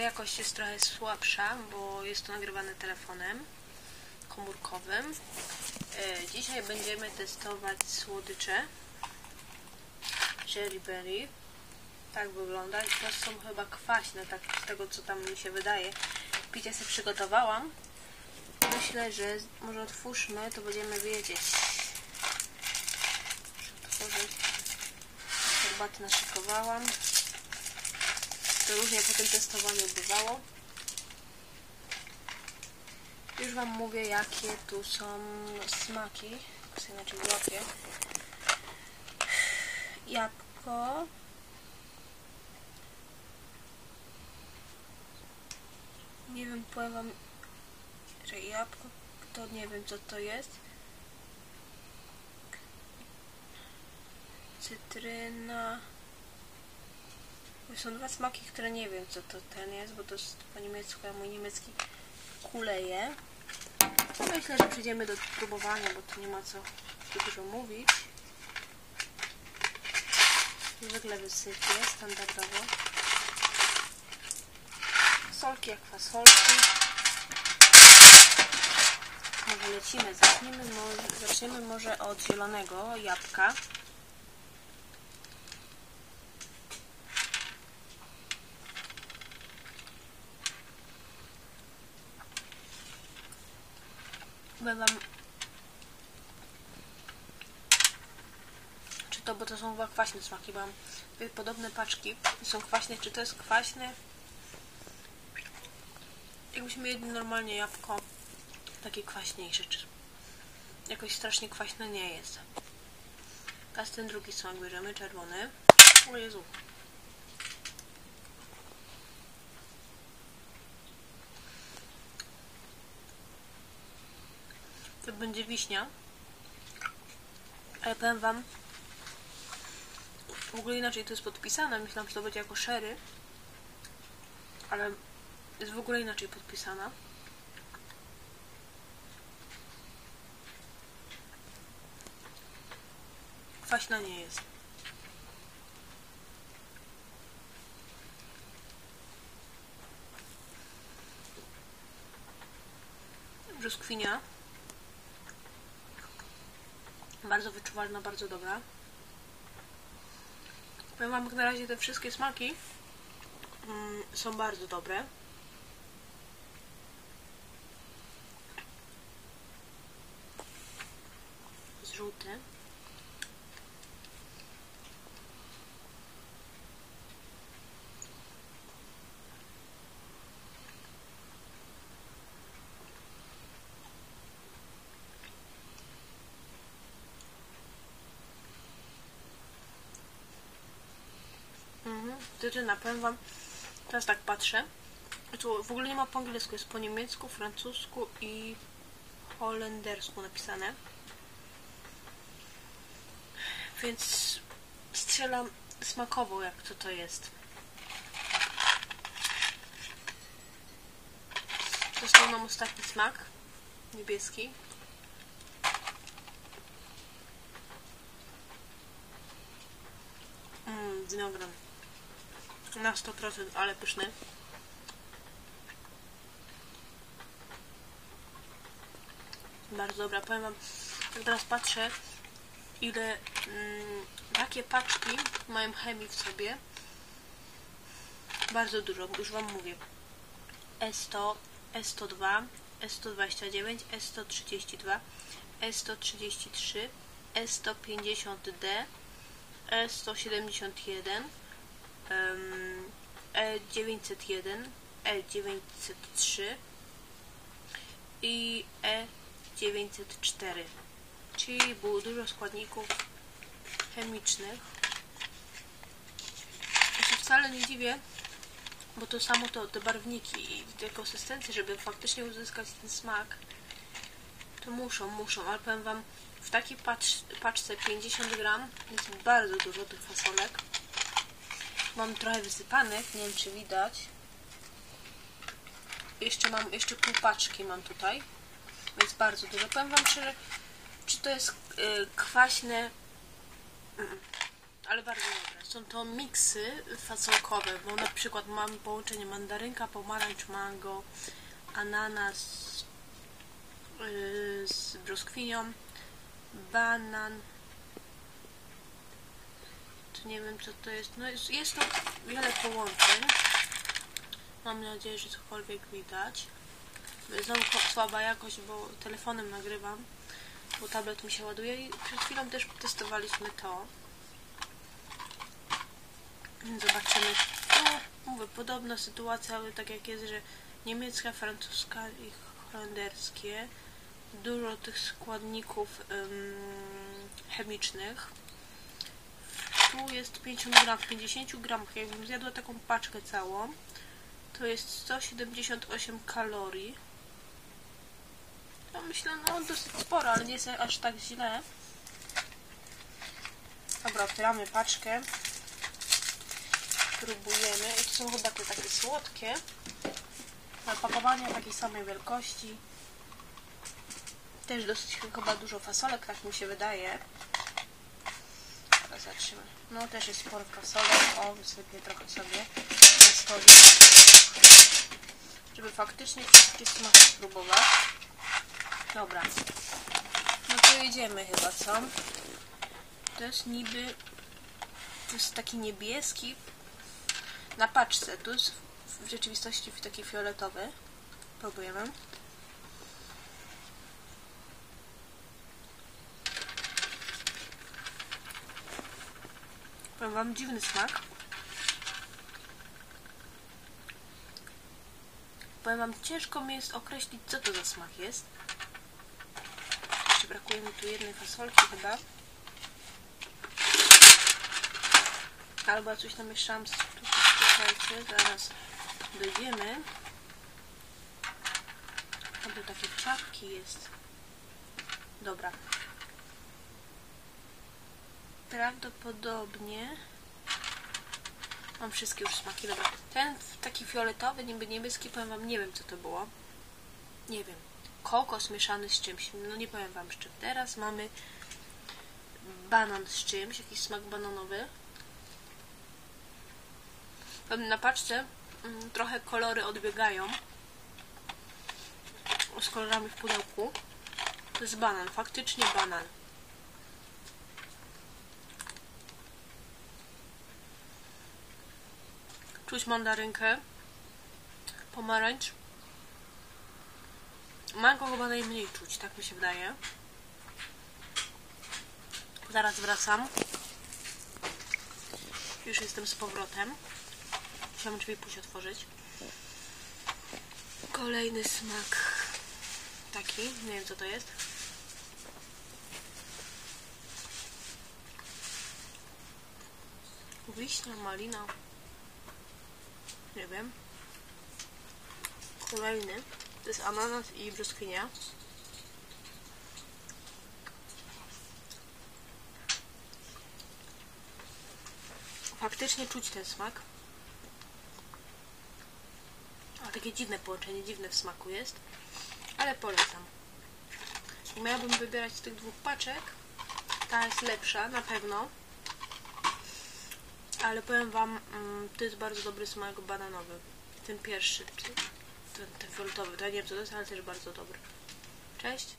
jakość jest trochę słabsza, bo jest to nagrywane telefonem komórkowym. E, Dzisiaj będziemy testować słodycze Jelly Berry. Tak wygląda to są chyba kwaśne, tak z tego co tam mi się wydaje. Picie sobie przygotowałam. Myślę, że może otwórzmy, to będziemy wiedzieć. Otworzyć. Herbaty naszykowałam. To różnie po tym testowaniu bywało. Już Wam mówię, jakie tu są smaki. Sobie inaczej łapię. Jabłko. Nie wiem, powiem Wam, że jabłko, to nie wiem co to jest. Cytryna. Są dwa smaki, które nie wiem co to ten jest, bo to jest po niemiecku, a mój niemiecki kuleje. Myślę, że przejdziemy do próbowania, bo tu nie ma co dużo mówić. Zwykle wysypię, standardowo. Solki jak fasolki. Może lecimy, zacznijmy może, zaczniemy może od zielonego jabłka. Wam, czy to, bo to są chyba kwaśne smaki, mam podobne paczki są kwaśne, czy to jest kwaśne? Jakbyśmy jedli normalnie jabłko, takie kwaśniejsze, czy jakoś strasznie kwaśne nie jest. Teraz ten drugi smak bierzemy, czerwony. O Jezu. To będzie wiśnia. Ale powiem wam, w ogóle inaczej to jest podpisane. Myślałam, że to będzie jako sherry. Ale jest w ogóle inaczej podpisana. Kwaśna nie jest. Brzoskwinia. Bardzo wyczuwalna, bardzo dobra. Powiem wam, jak na razie te wszystkie smaki mm, są bardzo dobre. Żółty. Cytryna, powiem wam, teraz tak patrzę. Tu w ogóle nie ma po angielsku, jest po niemiecku, francusku i holendersku napisane. Więc strzelam smakowo, jak to to jest. Został nam ostatni smak, niebieski. Mmm, winogron. Na 100%, ale pyszny. Bardzo dobra. Powiem wam, jak teraz patrzę, ile mm, takie paczki mają chemii w sobie. Bardzo dużo, już wam mówię. E100, E102, E129, E132, E133, E150D, E171, em, E901, E903 i E904. Czyli było dużo składników chemicznych. Ja się wcale nie dziwię, bo to samo to, te barwniki i te konsystencje, żeby faktycznie uzyskać ten smak, to muszą, muszą, ale powiem wam, w takiej pacz, paczce 50 gram jest bardzo dużo tych fasolek. Mam trochę wysypanych, nie wiem czy widać. Jeszcze mam, jeszcze pół paczki mam tutaj, więc bardzo dużo. Powiem wam szczerze, czy to jest y, kwaśne, Mm. ale bardzo dobre. Są to miksy fasolkowe, bo na przykład mamy połączenie mandarynka, pomarańcz, mango, ananas yy, z brzoskwinią, banan. Tu nie wiem co to jest. No jest, jest to wiele połączeń. Mam nadzieję, że cokolwiek widać. Znowu słaba jakość, bo telefonem nagrywam, bo tablet mi się ładuje i przed chwilą też testowaliśmy to. Zobaczymy. No, mówię, podobna sytuacja, ale tak jak jest, że niemiecka, francuska i holenderskie. Dużo tych składników chemicznych. Tu jest 50 gram. W 50 gramach, jakbym zjadła taką paczkę całą, to jest 178 kalorii. No myślę, no dosyć sporo, ale nie jest aż tak źle. Dobra, otwieramy paczkę. Próbujemy. I to są chyba te takie słodkie. Opakowania takiej samej wielkości. Też dosyć chyba dużo fasolek, tak mi się wydaje. Zobaczymy. No też jest sporo fasolek. O, wysypię trochę sobie na stolik. Żeby faktycznie wszystkie smaki spróbować. Dobra. No to jedziemy chyba, co? To jest niby... To jest taki niebieski na paczce. Tu jest w rzeczywistości taki fioletowy. Próbujemy. Powiem wam dziwny smak. Powiem wam, ciężko mi jest określić, co to za smak jest. Jeszcze brakuje mi tu jednej fasolki chyba. Albo coś tam mieszałam z słuchajcie, zaraz dojdziemy. Albo takie czapki jest. Dobra. Prawdopodobnie mam wszystkie już smaki. Dobra. Ten taki fioletowy, niby niebieski, powiem wam, nie wiem co to było. Nie wiem. Kokos mieszany z czymś. No nie powiem wam z czym. Teraz mamy banan z czymś, jakiś smak bananowy. Na paczce mm, trochę kolory odbiegają z kolorami w pudełku. To jest banan, faktycznie banan. Czuć mandarynkę, pomarańcz. Mango chyba najmniej czuć, tak mi się wydaje. Zaraz wracam. Już jestem z powrotem. Musiałam drzwi pójść otworzyć. Kolejny smak. Taki, nie wiem co to jest. Wiśnia, malina. Nie wiem. Kolejny. To jest ananas i brzoskwinia. Faktycznie czuć ten smak. A takie dziwne połączenie, dziwne w smaku jest. Ale polecam. Miałabym wybierać z tych dwóch paczek, ta jest lepsza, na pewno. Ale powiem wam, mm, to jest bardzo dobry smak bananowy. Ten pierwszy, ten, ten fioletowy, to ja nie wiem co to jest, ale też bardzo dobry. Cześć.